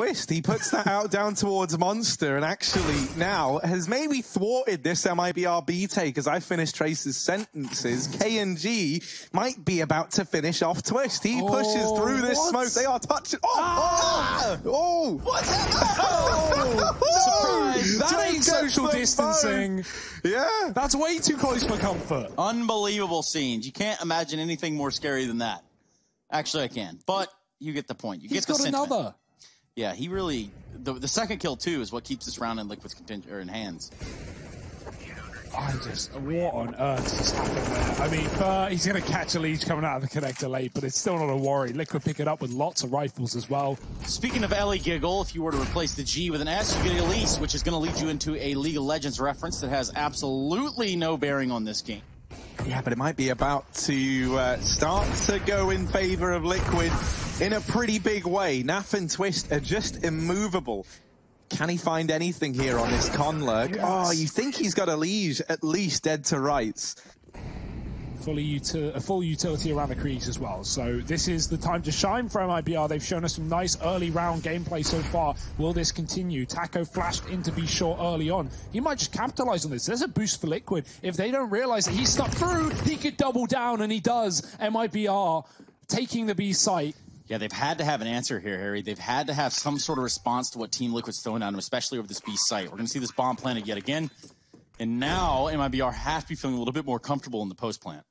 Twist, he puts that out down towards Monster and actually now has maybe thwarted this MIBR B take as I finish Trace's sentences. KNG might be about to finish off Twist. He pushes Oh, through this what? smoke. They are touching. Oh! Ah! Oh! oh. What's Oh, surprise! That ain't social the distancing. Yeah. That's way too close for comfort. Unbelievable scenes. You can't imagine anything more scary than that. Actually, I can, but you get the point. You He's get the got sentiment. another. Yeah, he really. The, the second kill too is what keeps this round in Liquid's content or in hands. I just, what on earth just happened there? I mean, uh, he's going to catch a lead coming out of the connector late, but it's still not a worry. Liquid pick it up with lots of rifles as well. Speaking of Ellie Giggle, if you were to replace the G with an S, you get a Elise, which is going to lead you into a League of Legends reference that has absolutely no bearing on this game. Yeah, but it might be about to uh, start to go in favor of Liquid in a pretty big way. Naf and Twist are just immovable. Can he find anything here on this Conlurk? Yes. Oh, you think he's got a liege at least dead to rights. Fully a full utility around the crease as well. So this is the time to shine for MIBR. They've shown us some nice early round gameplay so far. Will this continue? Taco flashed in to be short early on. He might just capitalize on this. There's a boost for Liquid. If they don't realize that he's stuck through, he could double down, and he does. MIBR taking the B site. Yeah, they've had to have an answer here, Harry. They've had to have some sort of response to what Team Liquid's throwing at them, especially over this B site. We're going to see this bomb planted yet again. And now MIBR has to be feeling a little bit more comfortable in the post plant.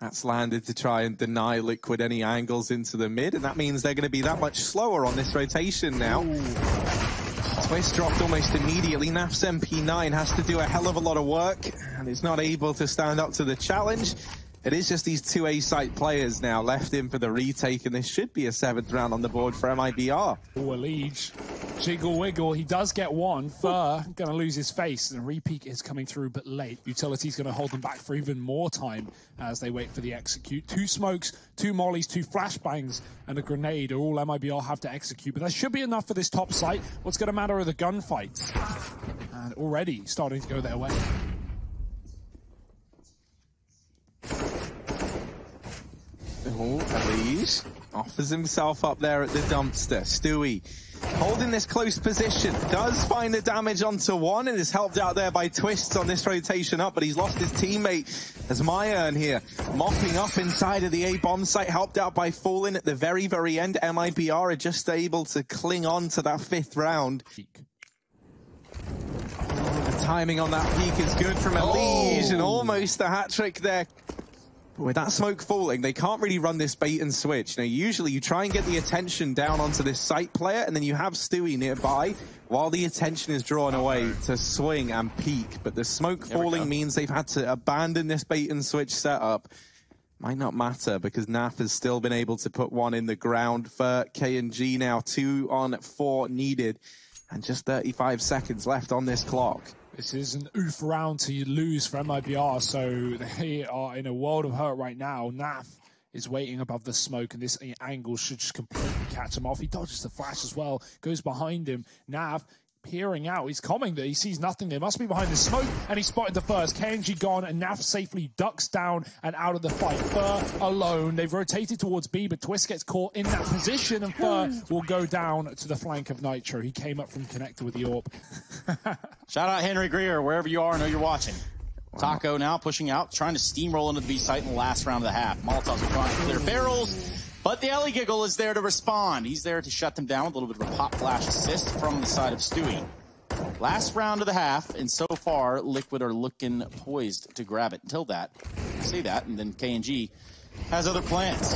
That's landed to try and deny Liquid any angles into the mid, and that means they're going to be that much slower on this rotation now. Twist dropped almost immediately. Naf's MP9 has to do a hell of a lot of work, and is not able to stand up to the challenge. It is just these two A-site players now left in for the retake, and this should be a seventh round on the board for MIBR. Oh, a lead. Jiggle wiggle. He does get one. Fer gonna lose his face, and repeat is coming through, but late. Utility's gonna hold them back for even more time as they wait for the execute. Two smokes, two mollies, two flashbangs, and a grenade are all MIBR have to execute. But that should be enough for this top site. What's gonna matter are the gunfights, and already starting to go their way. Oh, Elise offers himself up there at the dumpster. Stewie holding this close position. Does find the damage onto one and is helped out there by Twists on this rotation up, but he's lost his teammate as Meyern here mopping up inside of the A-bomb site, helped out by Fallen at the very, very end. MIBR are just able to cling on to that fifth round. The timing on that peak is good from Elise and oh. almost the hat trick there. With that smoke falling, they can't really run this bait and switch. Now, usually you try and get the attention down onto this site player, and then you have Stewie nearby while the attention is drawn away to swing and peak. But the smoke falling means they've had to abandon this bait and switch setup. Might not matter because NAF has still been able to put one in the ground for K&G now. Two on four needed. And just 35 seconds left on this clock. This is an oof round to lose for MIBR, so they are in a world of hurt right now. Naf is waiting above the smoke, and this angle should just completely catch him off. He dodges the flash as well, goes behind him. Naf peering out. He's coming there. He sees nothing. They must be behind the smoke, and he spotted the first. KNG gone, and Naf safely ducks down and out of the fight. Fer alone. They've rotated towards B, but Twist gets caught in that position, and Fer hmm. will go down to the flank of Nitro. He came up from connector with the AWP. Shout out Henry Greer, wherever you are, I know you're watching. Taco now pushing out, trying to steamroll into the B site in the last round of the half. Molotovs are trying to clear barrels, but the Ellie Giggle is there to respond. He's there to shut them down with a little bit of a pop flash assist from the side of Stewie. Last round of the half, and so far, Liquid are looking poised to grab it. Until that, see that, and then K&G has other plans.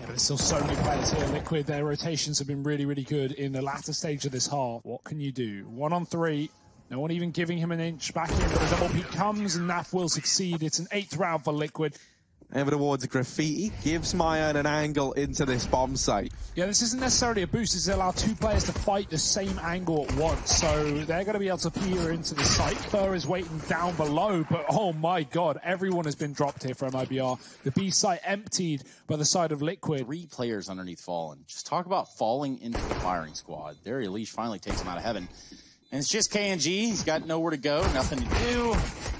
Yeah, there's still so many players here. Liquid, their rotations have been really, really good in the latter stage of this half. What can you do? One on three. No one even giving him an inch back in, but a double peak comes and Naf will succeed. It's an eighth round for Liquid. Over towards Graffiti, gives Meyern an angle into this bomb site. Yeah, this isn't necessarily a boost. This allows two players to fight the same angle at once. So they're going to be able to peer into the site. Fer is waiting down below, but oh my god, everyone has been dropped here from MIBR. The B site emptied by the side of Liquid. Three players underneath Fallen. Just talk about falling into the firing squad. There, Leash finally takes him out of heaven. And it's just KNG. He's got nowhere to go, nothing to do.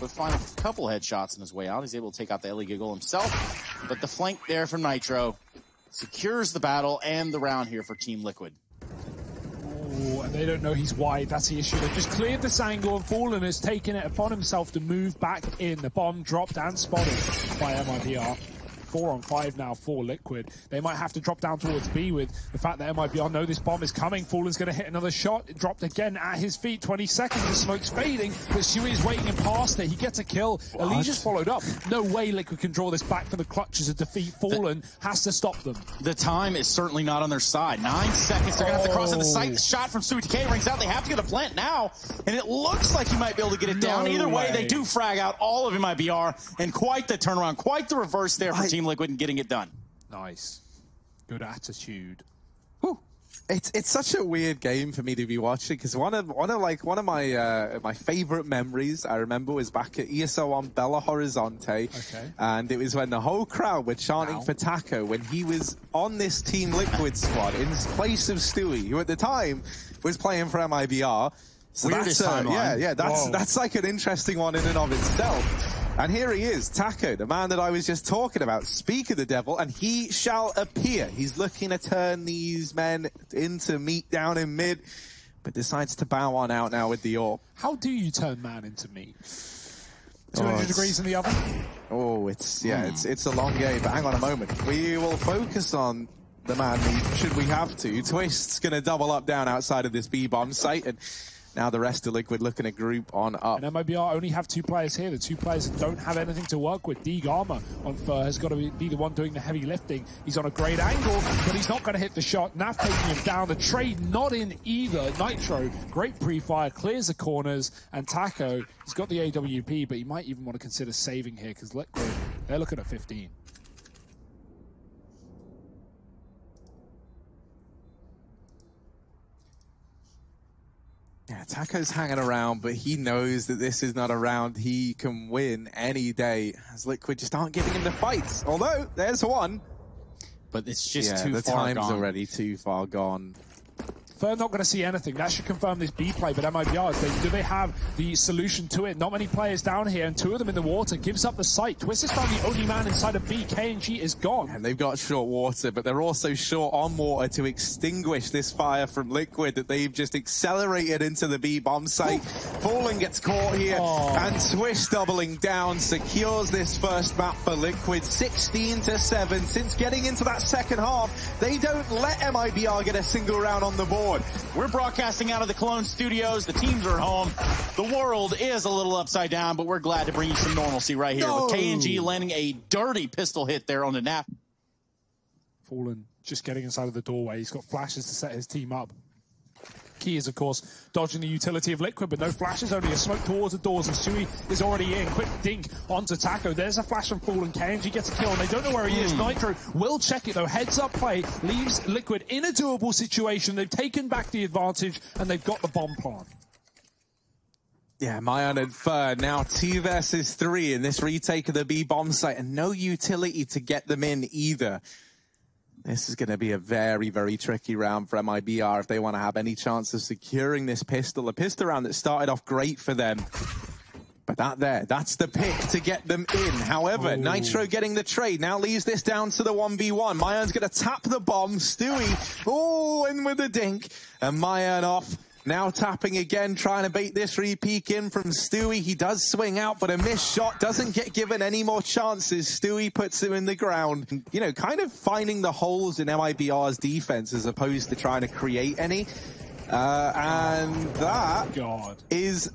But finally, a couple headshots on his way out. He's able to take out the Ellie Giggle himself. But the flank there from Nitro secures the battle and the round here for Team Liquid. Ooh, and they don't know he's wide. That's the issue. They've just cleared this angle and Fallen has taken it upon himself to move back in. The bomb dropped and spotted by MIBR four on five now for Liquid. They might have to drop down towards B with the fact that MIBR know oh, this bomb is coming. Fallen's going to hit another shot. It dropped again at his feet. 20 seconds. The smoke's fading, but Stewie is waiting in past it. He gets a kill. Elijah's followed up. No way Liquid can draw this back from the clutches of defeat. Fallen the, has to stop them. The time is certainly not on their side. Nine seconds. They're going to have to cross at the site. The shot from Stewie K rings out. They have to get a plant now, and it looks like he might be able to get it down. Either way, way, they do frag out all of MIBR, and quite the turnaround, quite the reverse there for I, Team Liquid and getting it done. Nice. Good attitude. Whew. It's it's such a weird game for me to be watching because one of one of like one of my uh, my favorite memories I remember was back at ESL One Belo Horizonte, okay. and it was when the whole crowd were chanting Ow. for Taco when he was on this Team Liquid squad in place of Stewie, who at the time was playing for MIBR. So Weirdest that's, uh, yeah, yeah, that's Whoa. that's like an interesting one in and of itself. And here he is, Taco, the man that I was just talking about. Speak of the devil, and he shall appear. He's looking to turn these men into meat down in mid, but decides to bow on out now with the AWP. How do you turn man into meat? 200 oh, degrees in the oven? Oh, it's, yeah, mm. it's, it's a long game, but hang on a moment. We will focus on the man meat, should we have to. Twist's gonna double up down outside of this B-bomb site, and now the rest of Liquid looking to group on up. And MIBR only have two players here. The two players that don't have anything to work with. Deeg Armor on Fer has got to be the one doing the heavy lifting. He's on a great angle, but he's not going to hit the shot. Naf taking him down. The trade not in either. Nitro, great pre-fire, clears the corners, and Taco, he's got the AWP, but he might even want to consider saving here because Liquid, they're looking at 15. Yeah, Taco's hanging around, but he knows that this is not a round he can win any day, as Liquid just aren't giving him the fights. Although, there's one. But it's just yeah, too far gone. the time's already too far gone. They're not going to see anything. That should confirm this B play, but MIBR, they, do they have the solution to it? Not many players down here, and two of them in the water. Gives up the site. Twist is found the only man inside of B. KNG is gone. And they've got short water, but they're also short on water to extinguish this fire from Liquid that they've just accelerated into the B bomb site. Fallen gets caught here, oh. and Twist doubling down secures this first map for Liquid. 16 to 7. Since getting into that second half, they don't let MIBR get a single round on the board forward. We're broadcasting out of the Cologne studios. The teams are home. The world is a little upside down, but we're glad to bring you some normalcy right here no. with KNG landing a dirty pistol hit there on the Naf. Fallen just getting inside of the doorway. He's got flashes to set his team up. Key is, of course, dodging the utility of Liquid, but no flashes, only a smoke towards the doors, and Stewie is already in. Quick dink onto Taco. There's a flash from Fallen. KNG gets a kill, and they don't know where he is. Mm. Nitro will check it, though. Heads up play leaves Liquid in a doable situation. They've taken back the advantage, and they've got the bomb plant. Yeah, Meyern and Fer now two versus three in this retake of the B bomb site, and no utility to get them in either. This is going to be a very, very tricky round for MIBR if they want to have any chance of securing this pistol. A pistol round that started off great for them. But that there, that's the pick to get them in. However, Ooh. Nitro getting the trade now leaves this down to the 1v1. Meyern's going to tap the bomb. Stewie, oh, in with the dink. And Meyern off. Now tapping again, trying to bait this re-peek in from Stewie. He does swing out, but a missed shot doesn't get given any more chances. Stewie puts him in the ground. You know, kind of finding the holes in MIBR's defense as opposed to trying to create any. Uh, and that God. is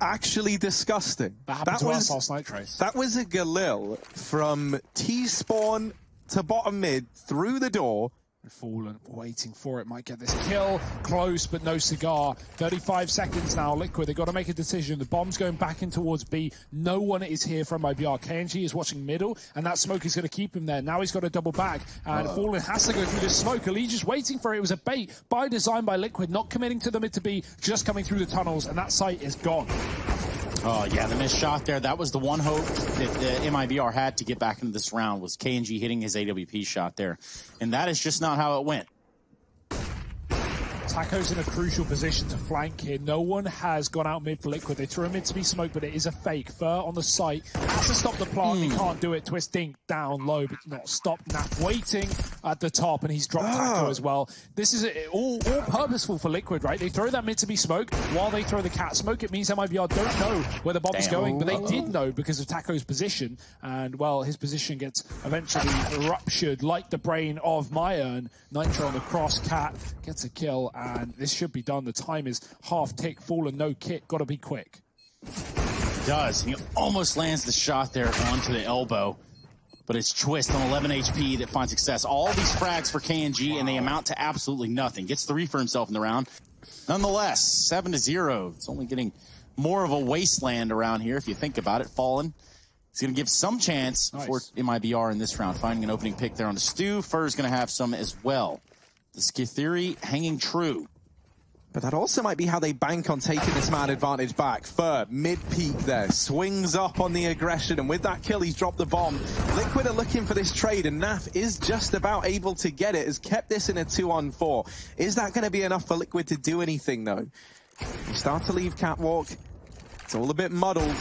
actually disgusting. That, that was night, Trace. That was a Galil from T-spawn to bottom mid through the door Fallen waiting for it, might get this kill. Close, but no cigar. 35 seconds now, Liquid. They've got to make a decision. The bomb's going back in towards B. No one is here from MIBR. KNG is watching middle, and that smoke is going to keep him there. Now he's got to double back, and uh. Fallen has to go through this smoke. Just waiting for it. It was a bait by design by Liquid, not committing to the mid to B, just coming through the tunnels, and that site is gone. Oh, yeah, the missed shot there. That was the one hope that uh, the MIBR had to get back into this round was KNG hitting his AWP shot there. And that is just not how it went. Taco's in a crucial position to flank here. No one has gone out mid for Liquid. They threw him in to be smoked, but it is a fake. Fer on the site has to stop the plant. Mm. He can't do it. Twist dink down low, but not stop. Naf waiting. at the top, and he's dropped Taco as well. This is a, all, all purposeful for Liquid, right? They throw that mid to be smoke while they throw the cat smoke. It means MIBR don't know where the bomb's Damn. going, but they did know because of Taco's position. And well, his position gets eventually ruptured like the brain of Meyern. Nitro on the cross, cat gets a kill, and this should be done. The time is half tick, fallen, no kit, gotta be quick. does. He almost lands the shot there onto the elbow. But it's Twist on 11 HP that finds success. All these frags for KNG, and they amount to absolutely nothing. Gets three for himself in the round. Nonetheless, 7 to 0. It's only getting more of a wasteland around here, if you think about it. Fallen. He's going to give some chance Nice. for MIBR in this round. Finding an opening pick there on the stew. Fer's going to have some as well. The skill theory hanging true. But that also might be how they bank on taking this man advantage back. Fer, mid-peak there, swings up on the aggression, and with that kill, he's dropped the bomb. Liquid are looking for this trade, and Naf is just about able to get it, has kept this in a two-on-four. Is that going to be enough for Liquid to do anything, though? You start to leave Catwalk. It's all a bit muddled.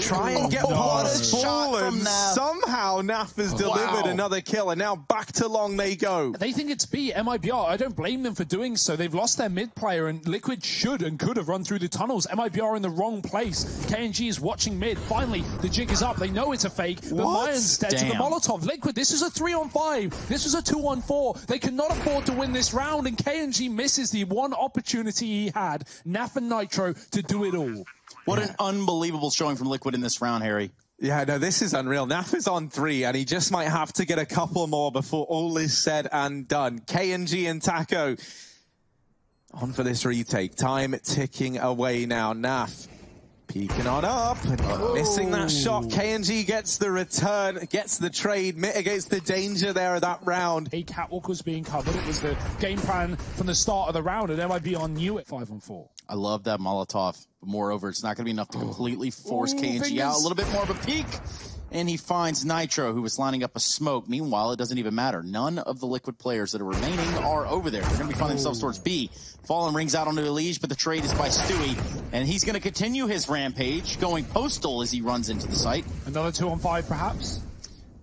Try and get Oh, past what shot from Naf. Somehow Naf has delivered Wow. another kill, and now back to long they go. They think it's B, MIBR. I don't blame them for doing so. They've lost their mid player, and Liquid should and could have run through the tunnels. MIBR in the wrong place. KNG is watching mid. Finally, the jig is up. They know it's a fake, but What? Meyern's dead to the Molotov. Liquid, this is a three on five. This is a two on four. They cannot afford to win this round, and KNG misses the one opportunity he had, Naf and Nitro, to do it all. What an unbelievable showing from Liquid in this round, Harry. Yeah, no, this is unreal. Naf is on three, and he just might have to get a couple more before all is said and done. KNG and Taco on for this retake. Time ticking away now. Naf peeking on up, and missing that oh. shot. KNG gets the return, gets the trade, mitigates the danger there of that round. A catwalk was being covered. It was the game plan from the start of the round, and MIBR knew it five on four. I love that Molotov. But moreover, it's not going to be enough to oh. completely force Ooh, KNG fingers. out. A little bit more of a peek. And he finds Nitro, who was lining up a smoke. Meanwhile, it doesn't even matter. None of the liquid players that are remaining are over there. They're going to be finding themselves towards B. Fallen rings out onto Elige, but the trade is by Stewie. And he's going to continue his rampage, going postal as he runs into the site. Another two on five, perhaps.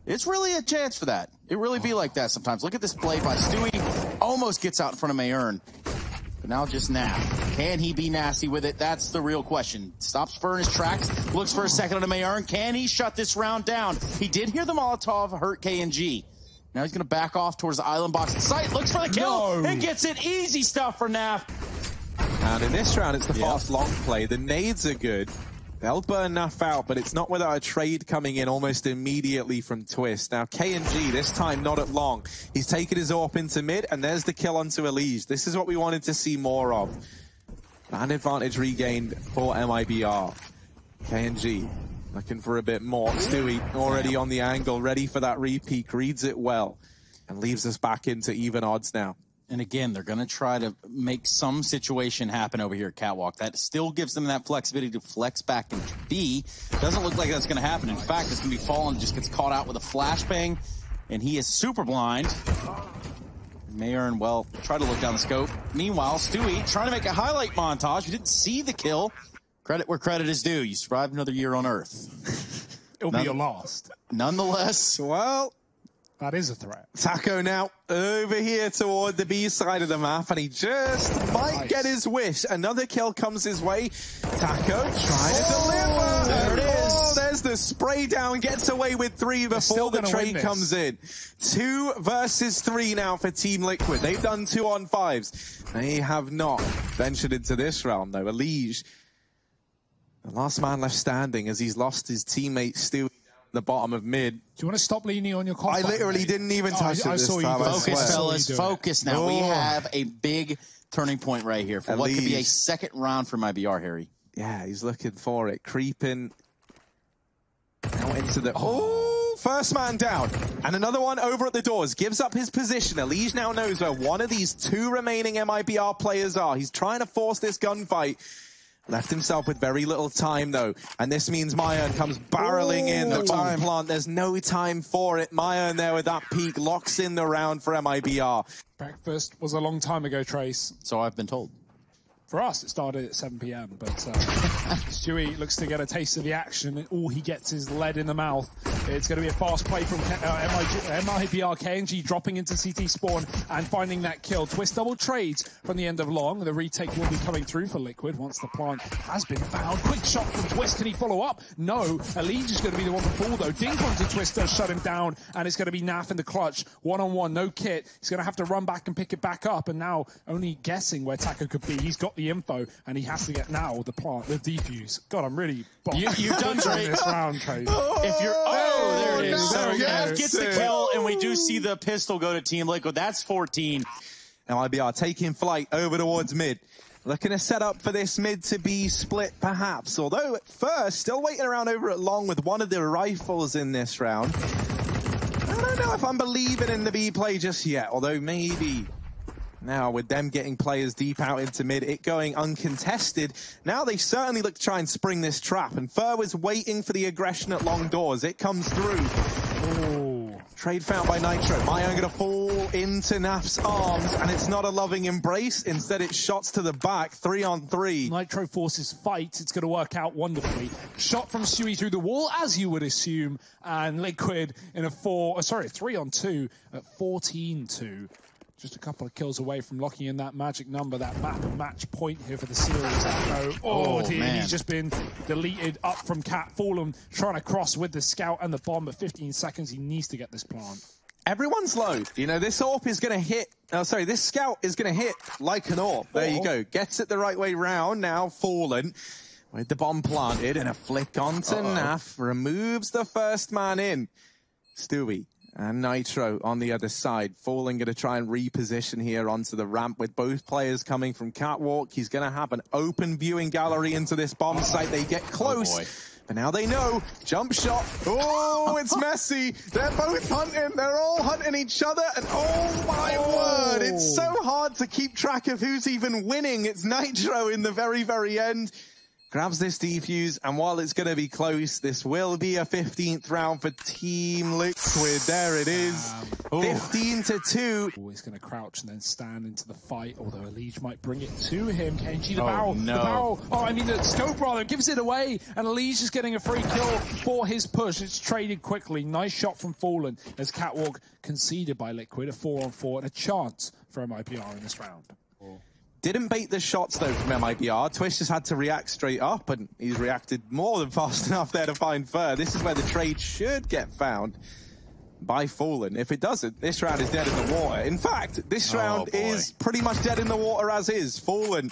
It's really a chance for that. It really be oh. like that sometimes. Look at this play by Stewie. Almost gets out in front of Meyern. But now just Naf. Can he be nasty with it? That's the real question. Stops Fer in his tracks. Looks for a second on Meyern. Can he shut this round down? He did hear the Molotov hurt KNG. Now he's going to back off towards the island box site. Looks for the kill. No. And gets it. Easy stuff for Naf. And in this round, it's the Yeah. fast long play. The nades are good. They'll burn Naf out, but it's not without a trade coming in almost immediately from Twist. Now, K&G, this time not at long. He's taken his AWP into mid, and there's the kill onto Elige. This is what we wanted to see more of. An advantage regained for MIBR. K&G looking for a bit more. Stewie already on the angle, ready for that repeat, reads it well, and leaves us back into even odds now. And again, they're going to try to make some situation happen over here at Catwalk. That still gives them that flexibility to flex back into B. Doesn't look like that's going to happen. In fact, it's going to be Fallen just gets caught out with a flashbang, and he is super blind. Mayor and well, try to look down the scope. Meanwhile, Stewie trying to make a highlight montage. You didn't see the kill. Credit where credit is due. You survived another year on Earth. It'll None- be your last. Nonetheless, Well, That is a threat. Taco now over here toward the B side of the map, and he just might Nice. get his wish. Another kill comes his way. Taco trying to deliver. There it is. Oh, there's the spray down. Gets away with three before the trade comes in. Two versus three now for Team Liquid. They've done two on fives. They have not ventured into this round though. Elige, the last man left standing as he's lost his teammate Stewie the bottom of mid. Do you want to stop leaning on your cough I literally mate? didn't even Oh, touch I, it I this saw you time, do I it. Focus, swear. I saw you fellas. Focus now. We Oh. have a big turning point right here for what could be a second round for MIBR, Harry. Yeah, he's looking for it. Creeping now into the. Oh. oh, first man down. And another one over at the doors. Gives up his position. Elige now knows where one of these two remaining MIBR players are. He's trying to force this gunfight. Left himself with very little time though. And this means Meyern comes barreling in. The bomb time. plant. There's no time for it. Meyern there with that peak locks in the round for MIBR. Breakfast was a long time ago, Trace. So I've been told. For us, it started at 7 p.m., but uh, Stewie looks to get a taste of the action, and all he gets is lead in the mouth. It's going to be a fast play from uh, MIBR KNG dropping into CT spawn and finding that kill. Twist double trades from the end of long. The retake will be coming through for Liquid once the plant has been found. Quick shot from Twist. Can he follow up? No. Elige is going to be the one to fall, though. Dink onto Twist does shut him down, and it's going to be Naf in the clutch. One-on-one, no kit. He's going to have to run back and pick it back up, and now only guessing where Taco could be. He's got the info, and he has to get now the plant, the defuse. God, I'm really you, you've done great this round, Trace. If you're, oh, oh, there it is. No, so yes. gets the kill, and we do see the pistol go to Team Liquid. That's 14. Now MIBR taking flight over towards mid. Looking to set up for this mid to be split, perhaps. Although at first, still waiting around over at long with one of the rifles in this round. I don't know if I'm believing in the B play just yet, although maybe now, with them getting players deep out into mid, it going uncontested, now they certainly look to try and spring this trap. And Fer was waiting for the aggression at long doors. It comes through. Ooh. Trade found by Nitro. Meyern gonna fall into Naf's arms, and it's not a loving embrace. Instead, it's shots to the back, three on three. Nitro forces fight. It's going to work out wonderfully. Shot from Stewie through the wall, as you would assume, and Liquid in a four, uh, sorry, three on two at 14-2 just a couple of kills away from locking in that magic number, that map match point here for the series. Oh, oh, dear, man. he's just been deleted up from Cat Fallen, trying to cross with the scout and the bomb, but 15 seconds, he needs to get this plant. Everyone's low. You know, this AWP is going to hit, oh, sorry, this scout is going to hit like an AWP. There you go. Gets it the right way round, now Fallen. With the bomb planted and a flick onto uh -oh. Naf, removes the first man in. Stewie and Nitro on the other side. Falling going to try and reposition here onto the ramp with both players coming from Catwalk. He's going to have an open viewing gallery into this bomb site. They get oh, close. Oh but now they know. Jump shot. Oh, it's messy. They're both hunting. They're all hunting each other. And oh my oh. word, it's so hard to keep track of who's even winning. It's Nitro in the very, very end grabs this defuse, and while it's going to be close, this will be a 15th round for Team Liquid. There it is, um, 15 to 2. Always going to crouch and then stand into the fight, although Elige might bring it to him. KNG, the oh, barrel, no. the barrel. Oh, I mean, the scope rather gives it away, and Elige is getting a free kill for his push. It's traded quickly. Nice shot from Fallen as Catwalk conceded by Liquid, a four on four, and a chance for MIBR in this round. Didn't bait the shots though from MIBR. Twist has had to react straight up and he's reacted more than fast enough there to find Fer. This is where the trade should get found by Fallen. If it doesn't, this round is dead in the water. In fact, this oh, round is pretty much dead in the water as is. Fallen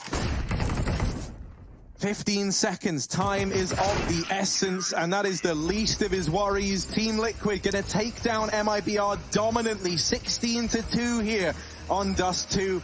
15 seconds. Time is of the essence, and that is the least of his worries. Team Liquid gonna take down MIBR dominantly, 16 to 2 here on Dust 2.